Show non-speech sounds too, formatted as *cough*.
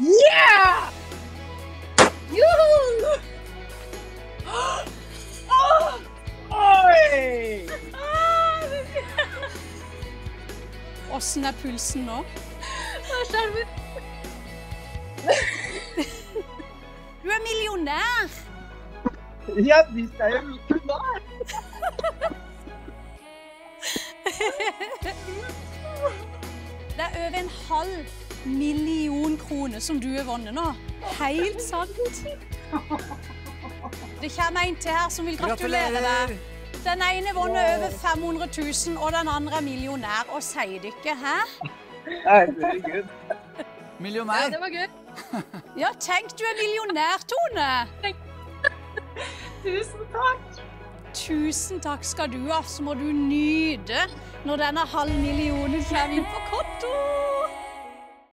Yeah! Juhu! *gasps* Oh! Oi! *laughs* Åssen er pulsen nå? *laughs* Du er millionær! Ja, visst er jeg millionær! Det er over en halv million kroner som du har vunnet nå. Helt sant. Det kommer en til her som vil gratulere deg. Den ene vunnet over 500 000, og den andre er millionær. Og sier det ikke, hæ? Herregud. Millionær. Det var gøy. Ja, tenk du er millionær, Tone. Tusen takk. Tusen takk skal du ha. Så må du nyte når denne halvmillionen kommer inn på konto.